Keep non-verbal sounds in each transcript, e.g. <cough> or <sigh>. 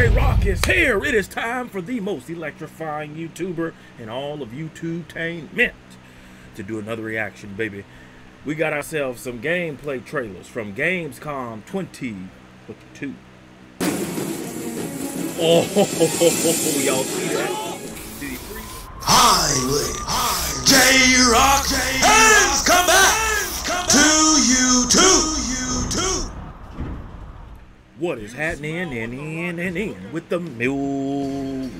J-Rocc is here. It is time for the most electrifying YouTuber in all of YouTube-tainment to do another reaction, baby. We got ourselves some gameplay trailers from Gamescom 2022. Oh, <laughs> y'all see that? Highly. J-Rocc has come back to you too. What is happening in in and in with the millions?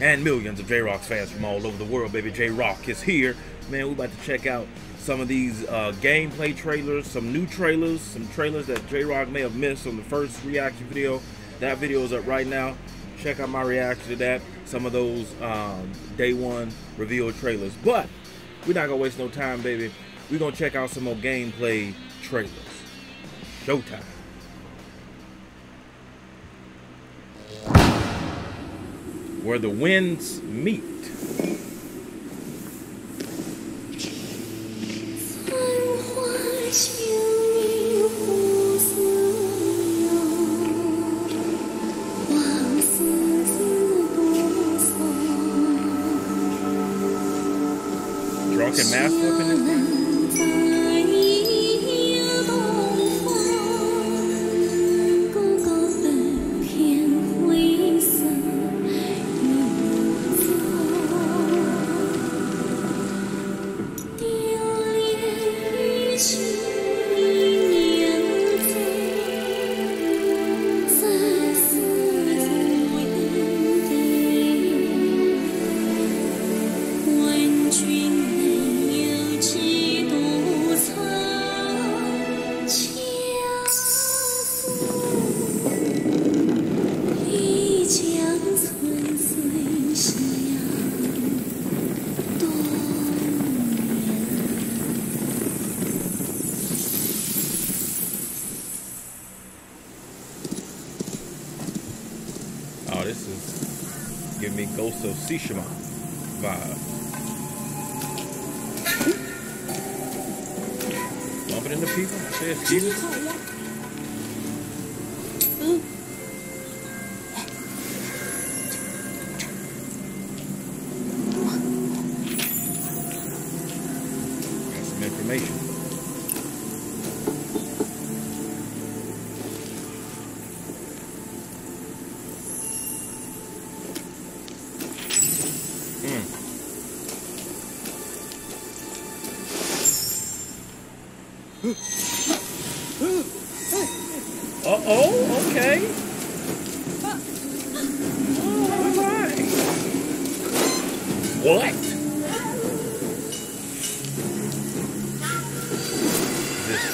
And millions of J-Rocc's fans from all over the world, baby. J-Rocc is here. Man, we're about to check out some of these uh, gameplay trailers, some new trailers, some trailers that J-Rocc may have missed on the first reaction video. That video is up right now. Check out my reaction to that. Some of those um, day one reveal trailers. But we're not gonna waste no time, baby. We're gonna check out some more gameplay trailers. Showtime. Where the winds meet. Drunken master up giving me Ghost of Tsushima vibe. Bumping into people? Say it's 真 Jesus?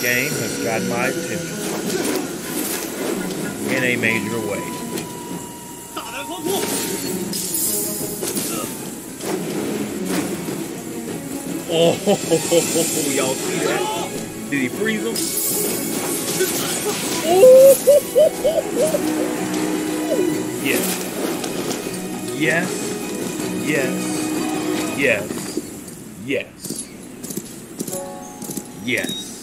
game has got my attention in a major way. Oh, <laughs> y'all see that? Did he freeze him? Oh, yes. Yes. Yes. Yes. Yes. Yes.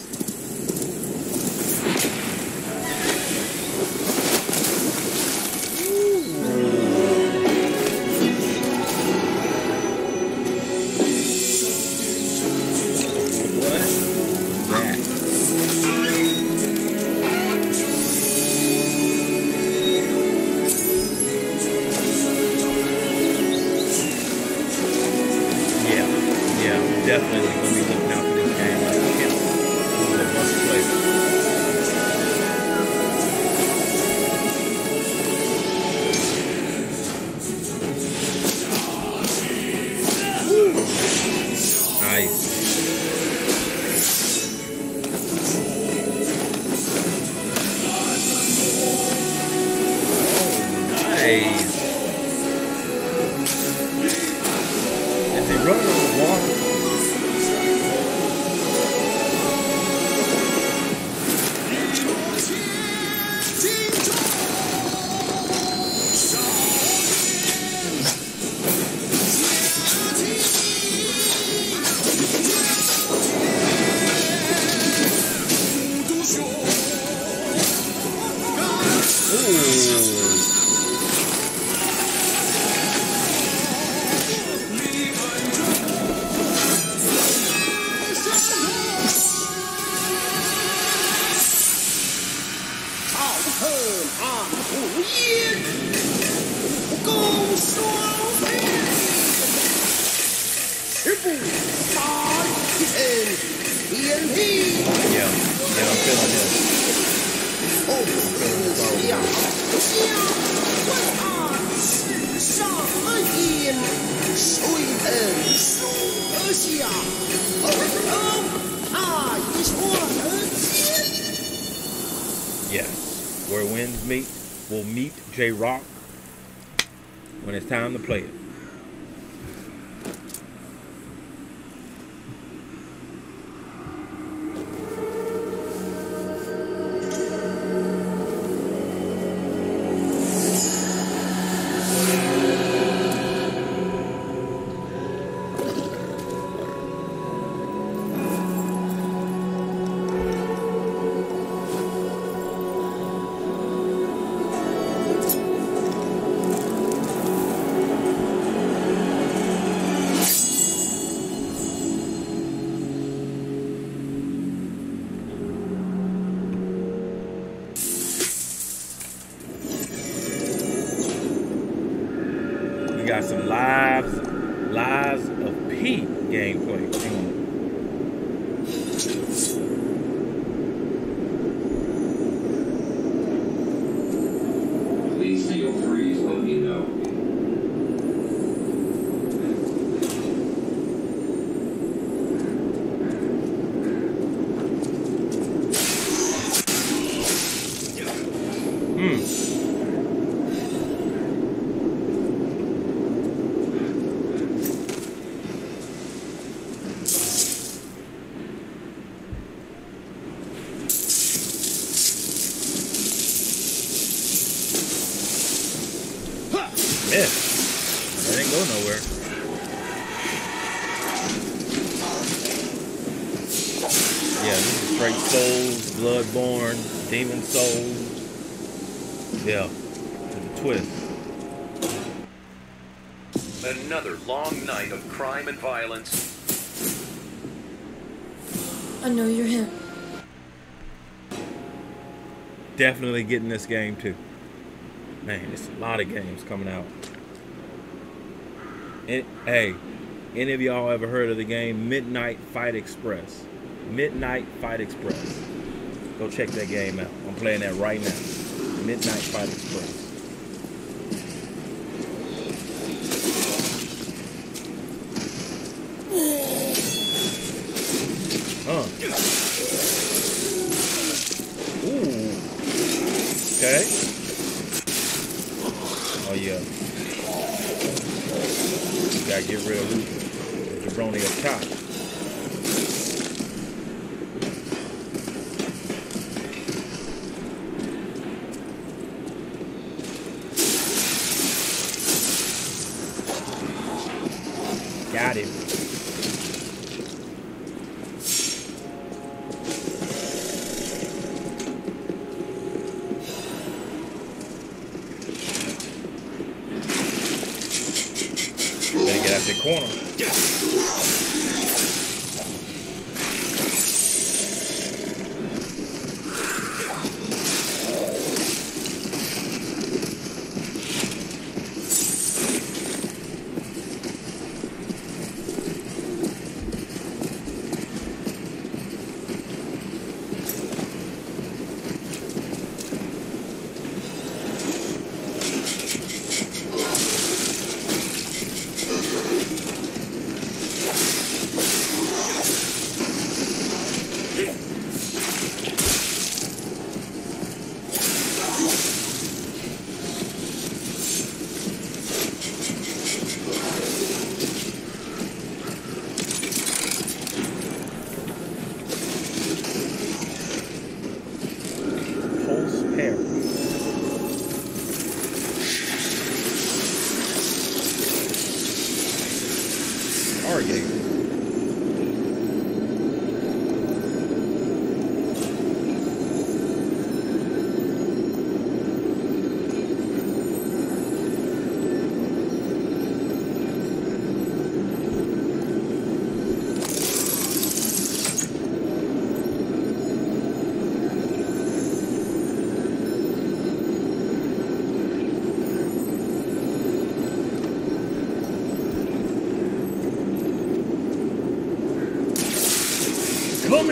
turn on. Go and Yeah, yeah, I'm feeling. Oh, yeah, yeah. Yeah. Where winds meet, we'll meet J-Rocc when it's time to play it. Yeah, straight souls, bloodborne, demon souls. Yeah, to the twist. Another long night of crime and violence. I know you're him. Definitely getting this game too. Man, there's a lot of games coming out. And, hey, any of y'all ever heard of the game Midnight Fight Express? Midnight Fight Express. Go check that game out. I'm playing that right now. Midnight Fight Express.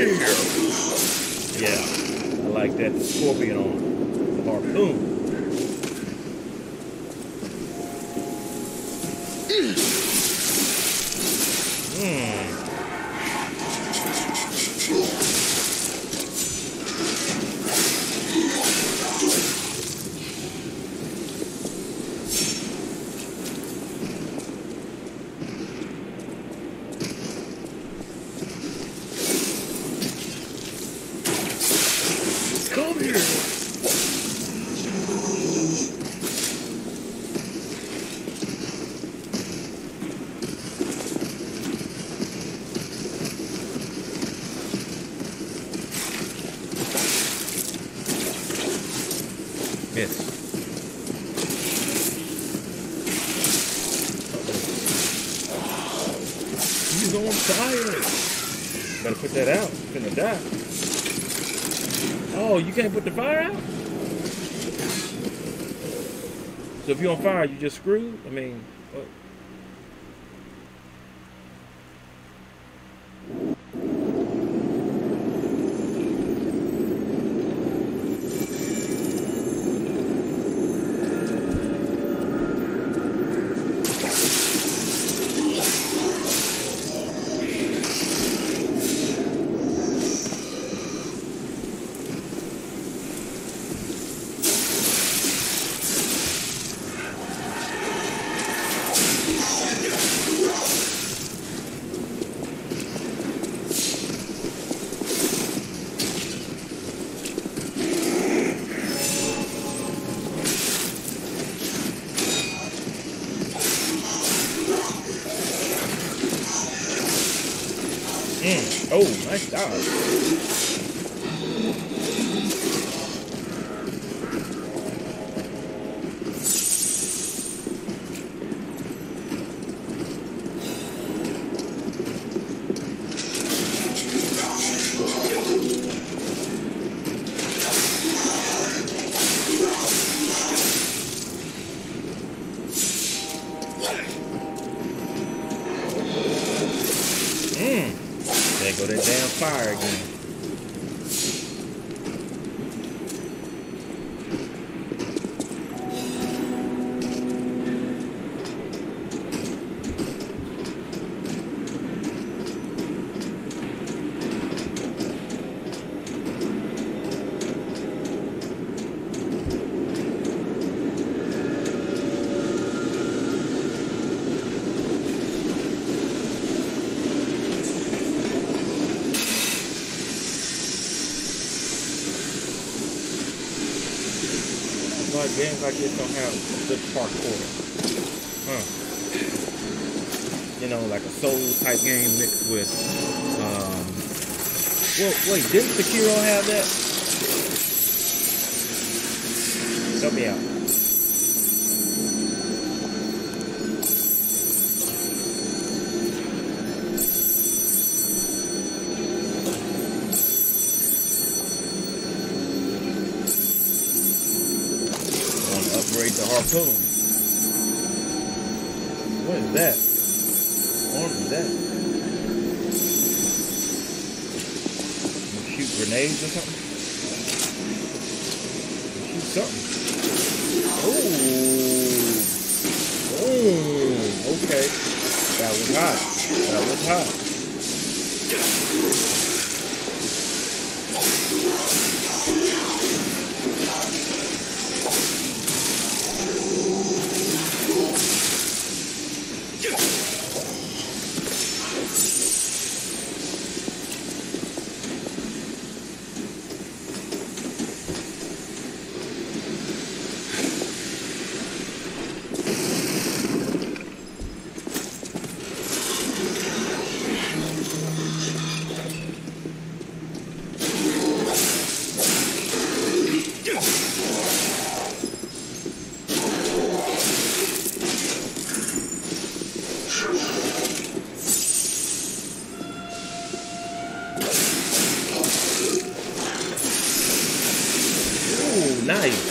Yeah, I like that. Scorpion on the harpoon. Hmm. Come here. Miss. He's on fire. Better put that out. You're gonna die. Oh, you can't put the fire out? So if you're on fire, you just screwed? I mean, what? Oh, nice dodge. Fire again. Like games like this don't have good parkour. Huh. You know, like a soul type game mixed with um well wait, didn't Sekiro have that? Help me out. Want to upgrade the harpoon. What is that? What is that? You shoot grenades or something? You shoot something. Oh. Oh. Okay. That was hot. That was hot. Ooh, nice.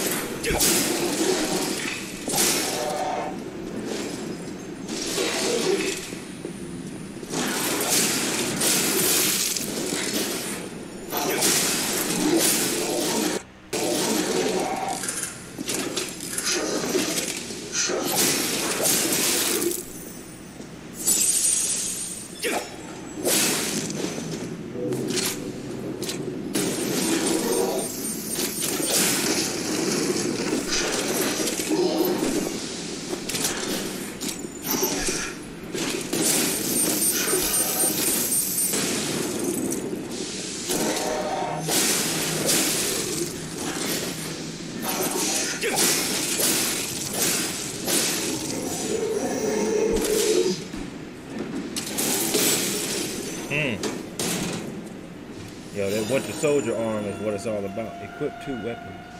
Yo, that Winter Soldier arm is what it's all about. Equip two weapons.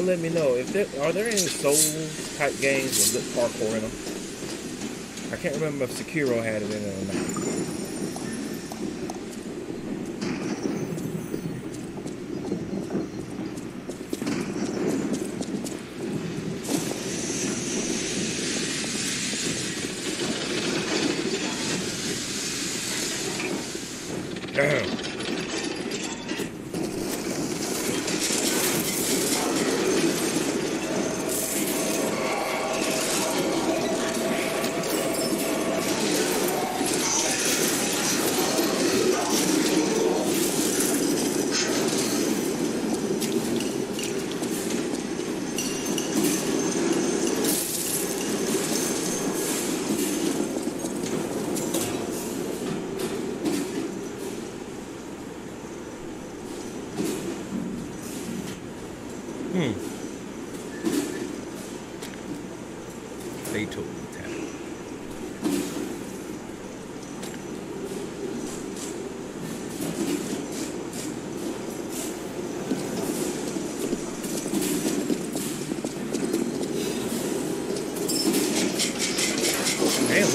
Y'all let me know if there are there any soul type games with good parkour in them. I can't remember if Sekiro had it in it or not.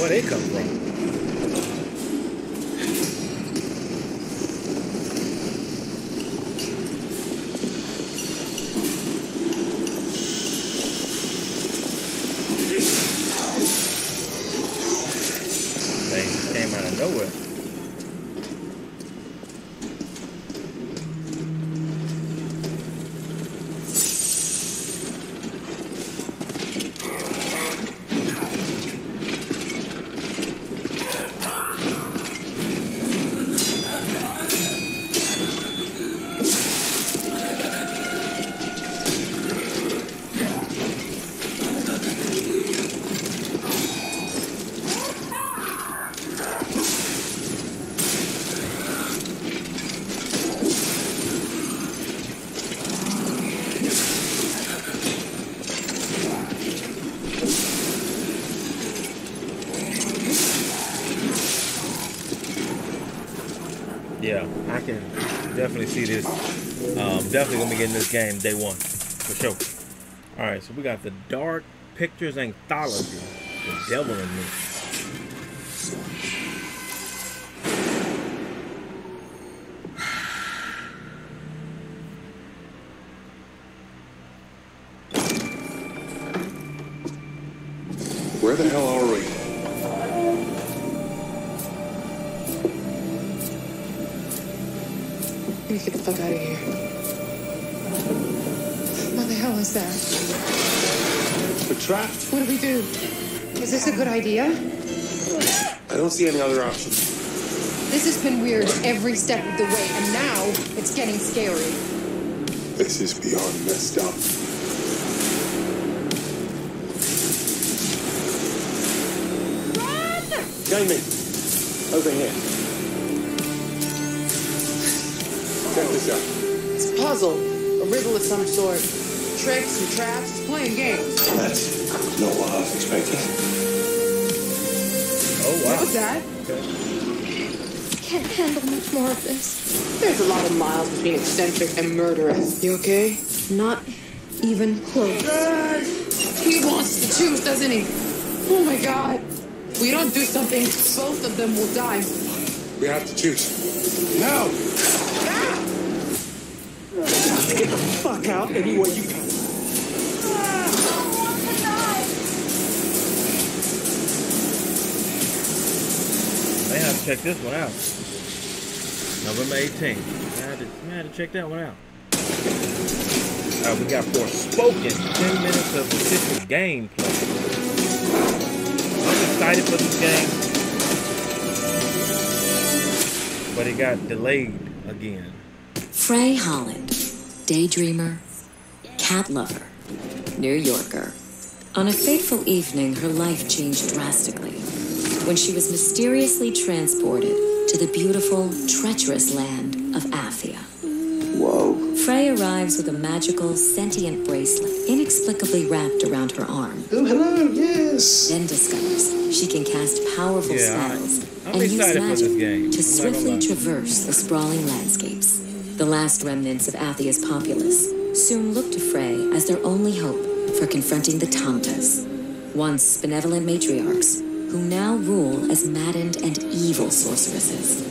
Where they come from? They just came out of nowhere. Yeah, I can definitely see this. Um, definitely gonna be getting this game day one for sure. All right, so we got the Dark Pictures Anthology, The Devil in Me. A good idea? I don't see any other options. This has been weird every step of the way, and now it's getting scary. This is beyond messed up. Jamie, over here. Check this out. It's a puzzle, a riddle of some sort. Tricks and traps, it's playing games. That's not what I was expecting. Oh wow. What's that? Okay. Can't handle much more of this. There's a lot of miles between eccentric and murderous. You okay? Not even close. He wants to choose, doesn't he? Oh my god. If we don't do something, both of them will die. We have to choose. Now! Get the fuck out any way you can. May have to check this one out. November 18th. I had to, I had to check that one out. Uh, we got Forspoken, 10 minutes of official gameplay. I'm excited for this game, but it got delayed again. Frey Holland, daydreamer, cat lover, New Yorker. On a fateful evening, her life changed drastically when she was mysteriously transported to the beautiful, treacherous land of Athia. Whoa. Frey arrives with a magical, sentient bracelet inexplicably wrapped around her arm. Oh, hello, yes. Then discovers she can cast powerful Yeah, spells I'm and use excited this magic game. to I'm swiftly traverse the sprawling landscapes. The last remnants of Athia's populace soon look to Frey as their only hope for confronting the Tantas, once benevolent matriarchs who now rule as maddened and evil sorceresses.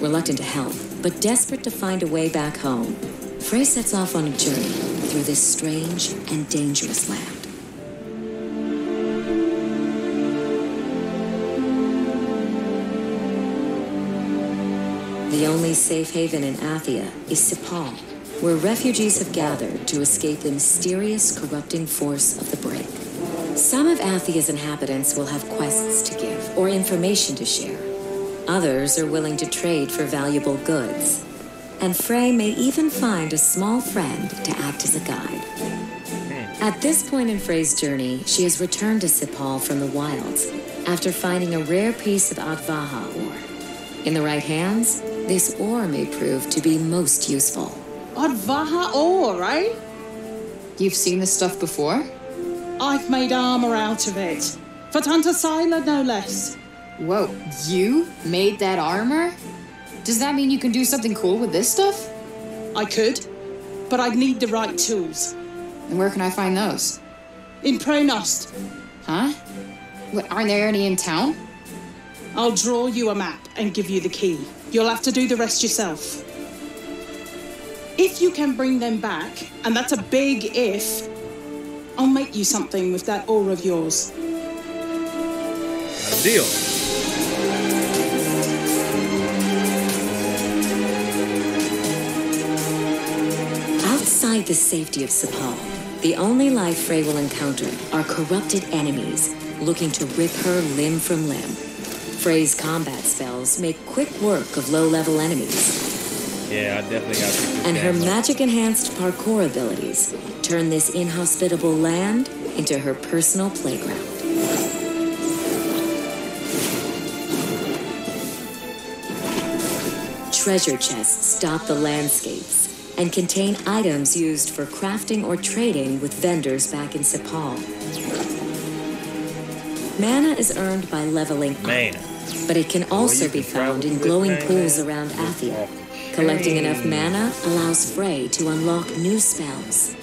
Reluctant to help, but desperate to find a way back home, Frey sets off on a journey through this strange and dangerous land. The only safe haven in Athia is Cipal, where refugees have gathered to escape the mysterious corrupting force of the break. Some of Athia's inhabitants will have quests to give or information to share. Others are willing to trade for valuable goods. And Frey may even find a small friend to act as a guide. Hmm. At this point in Frey's journey, she has returned to Cipal from the wilds after finding a rare piece of Advaha ore. In the right hands, this ore may prove to be most useful. Advaha ore, right? You've seen this stuff before? I've made armor out of it. For Tanta Sila, no less. Whoa, you made that armor? Does that mean you can do something cool with this stuff? I could, but I'd need the right tools. And where can I find those? In Praenost, Huh? What, aren't there any in town? I'll draw you a map and give you the key. You'll have to do the rest yourself. If you can bring them back, and that's a big if, I'll make you something with that ore of yours. A deal. Outside the safety of Cipal, the only life Frey will encounter are corrupted enemies looking to rip her limb from limb. Frey's combat spells make quick work of low level enemies, Yeah, I definitely got to and her magic enhanced parkour abilities turn this inhospitable land into her personal playground. Treasure chests dot the landscapes and contain items used for crafting or trading with vendors back in Cipal. Mana is earned by leveling up, Man. but it can also be can found in glowing pools around Athia. Collecting enough mana allows Frey to unlock new spells.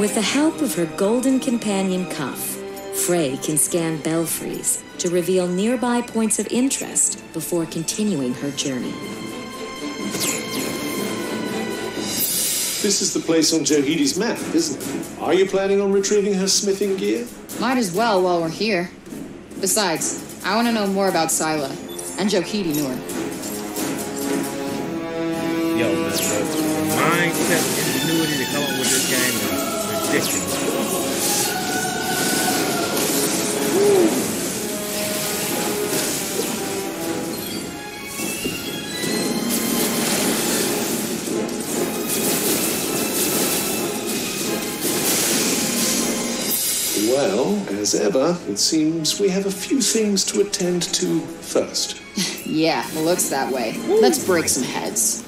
With the help of her golden companion Cuff, Frey can scan belfries to reveal nearby points of interest before continuing her journey. This is the place on Johedy's map, isn't it? Are you planning on retrieving her smithing gear? Might as well while we're here. Besides, I want to know more about Sila and Jokidi Noor. Yo, the, the, the mindset ingenuity to come up with this game is ridiculous. As ever, it seems we have a few things to attend to first. <laughs> Yeah, looks that way. Let's break some heads.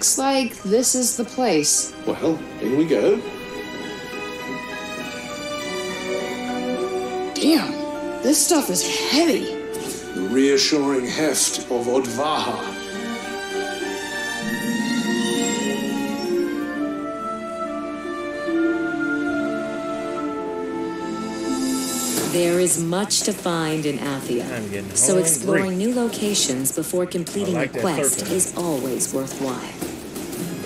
Looks like this is the place. Well, in we go. Damn, this stuff is heavy. The reassuring heft of Odvaha. There is much to find in Athia, so exploring new locations before completing I like the that quest is always worthwhile.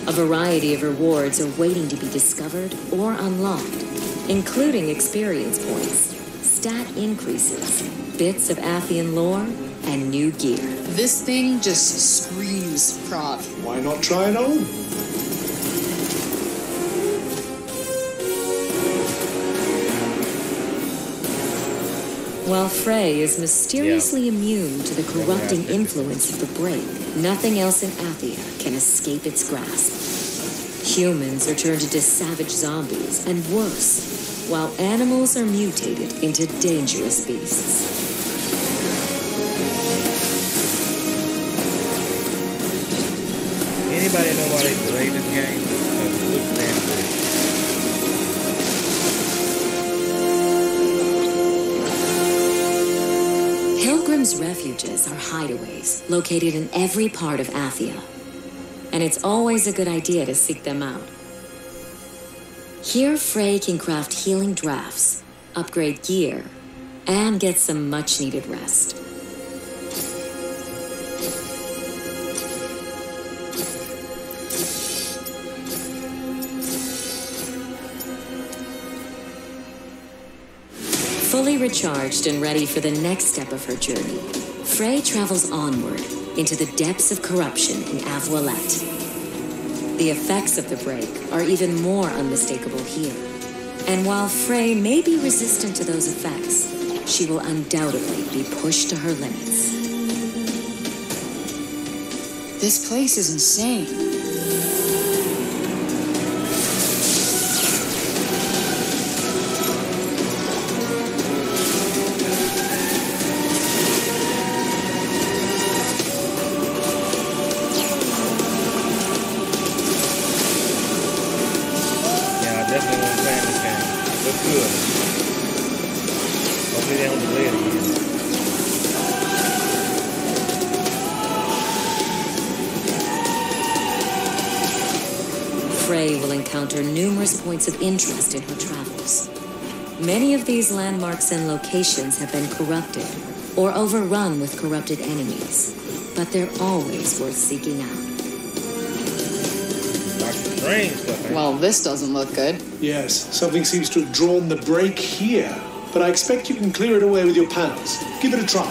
A variety of rewards are waiting to be discovered or unlocked, including experience points, stat increases, bits of Athian lore, and new gear. This thing just screams prog. Why not try it on? While Frey is mysteriously immune to the corrupting influence of the break, nothing else in Athia can escape its grasp. Humans are turned into savage zombies, and worse, while animals are mutated into dangerous beasts. Anybody know why they delayed this game? Pilgrims' refuges are hideaways located in every part of Athia, and it's always a good idea to seek them out. Here, Frey can craft healing drafts, upgrade gear, and get some much needed rest. Fully recharged and ready for the next step of her journey, Frey travels onward into the depths of corruption in Avoalet. The effects of the break are even more unmistakable here. And while Frey may be resistant to those effects, she will undoubtedly be pushed to her limits. This place is insane. Game. Looks good. Hopefully they don't delay it again. Frey will encounter numerous points of interest in her travels. Many of these landmarks and locations have been corrupted or overrun with corrupted enemies, but they're always worth seeking out. Doctor Strange Well, this doesn't look good. Yes, something seems to have drawn the break here. But I expect you can clear it away with your panels. Give it a try.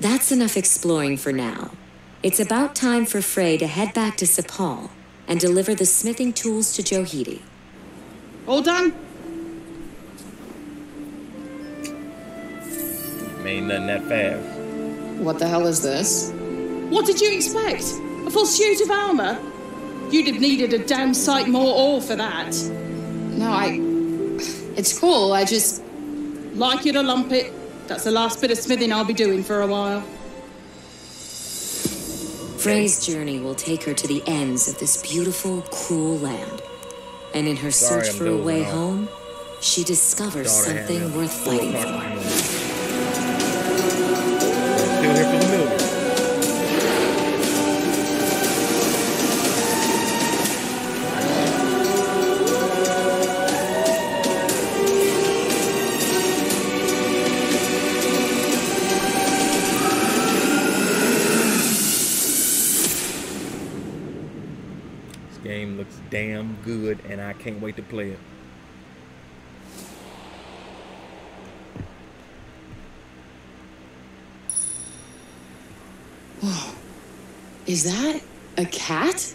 That's enough exploring for now. It's about time for Frey to head back to Cipal and deliver the smithing tools to Johedy. All done? Ain't nothing that fast. What the hell is this? What did you expect? A full suit of armor? You'd have needed a damn sight more ore for that. No, I. It's cool. I just. Like you to lump it. That's the last bit of smithing I'll be doing for a while. Frey's journey will take her to the ends of this beautiful, cruel land. And in her Sorry, search I'm for a way home, she discovers Daughter something worth fighting o'clock in the for. Good, and I can't wait to play it. Is that a cat?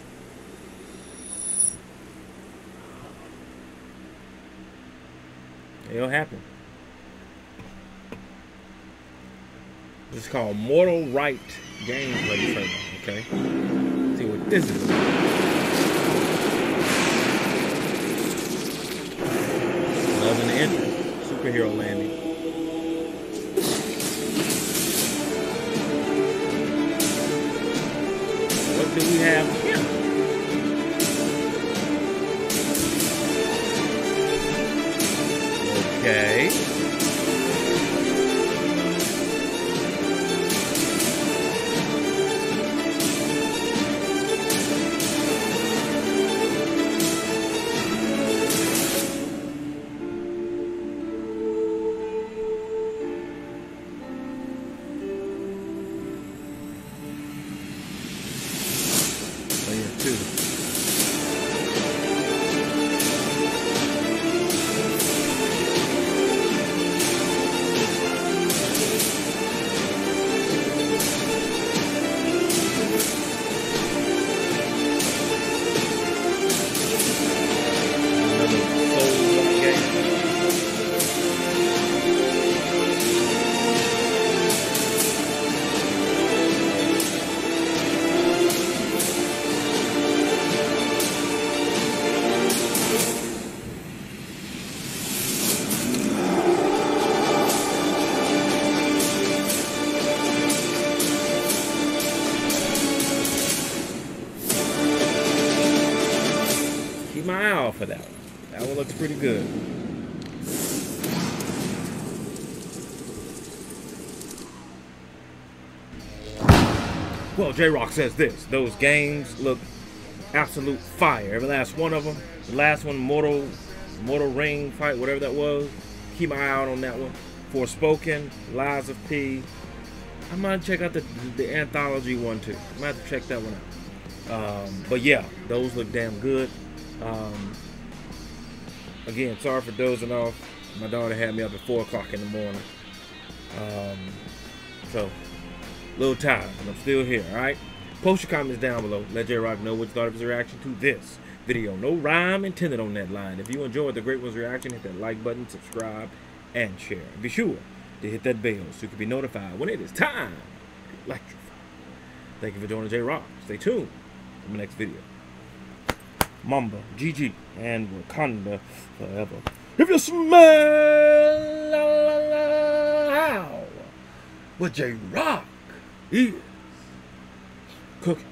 It'll happen. This is called Mortal Right gameplay trailer. Okay, see what this is was in the intro. Superhero landing. What do we have here? Okay. Oh J-Rocc says this those games look absolute fire. Every last one of them. The last one, Mortal, Mortal Ring fight, whatever that was. Keep my eye out on that one. Forspoken, Lies of P. I might check out the, the anthology one too. I might have to check that one out. Um, but yeah, those look damn good. Um, again, sorry for dozing off. My daughter had me up at 4 o'clock in the morning. Um, so, little tired, but I'm still here, alright? Post your comments down below. Let J-Rocc know what you thought of his reaction to this video. No rhyme intended on that line. If you enjoyed the Great One's reaction, hit that like button, subscribe, and share. Be sure to hit that bell so you can be notified when it is time to electrify. Thank you for joining J-Rocc. Stay tuned for my next video. Mamba, GG, and Wakanda forever. If you smell what J Rock is cooking.